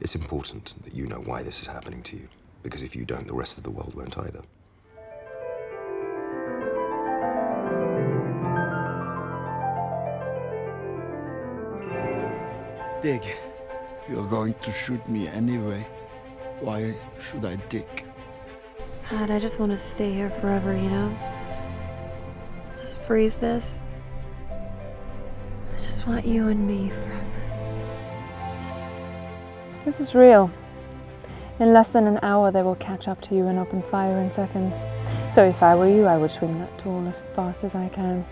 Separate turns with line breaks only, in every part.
It's important that you know why this is happening to you, because if you don't, the rest of the world won't either.
Dig.
You're going to shoot me anyway. Why should I dig?
God, I just want to stay here forever, you know? Just freeze this. I just want you and me forever.
This is real. In less than an hour, they will catch up to you and open fire in seconds. So if I were you, I would swing that tool as fast as I can.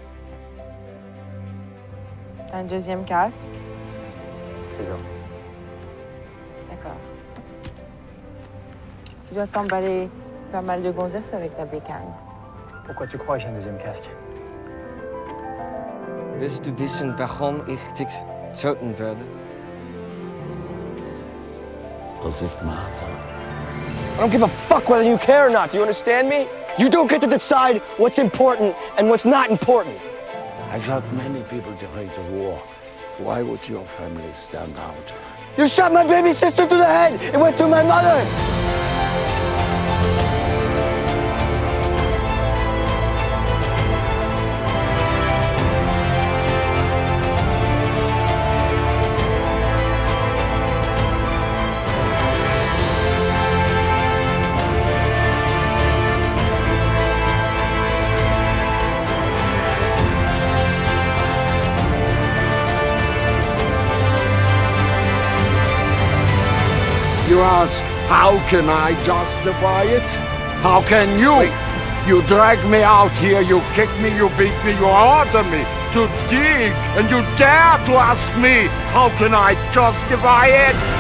Un deuxième casque.
Toujours.
D'accord. Tu dois t'emballer pas mal de gonzesses avec ta bécane.
Pourquoi tu crois que j'ai un deuxième casque Willst du wissen, warum ich dich töten werde?
Does it matter?
I don't give a fuck whether you care or not. Do you understand me? You don't get to decide what's important and what's not important.
I've helped many people during the war. Why would your family stand out?
You shot my baby sister through the head. It went through my mother.
You ask, how can I justify it? How can you? You drag me out here, you kick me, you beat me, you order me to dig, and you dare to ask me, how can I justify it?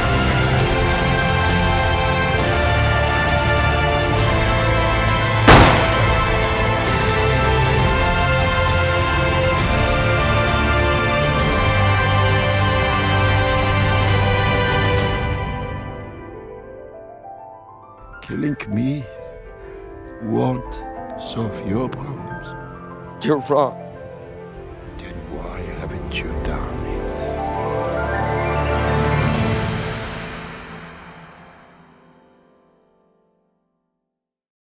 Killing me won't solve your problems.
You're wrong.
Then why haven't you done?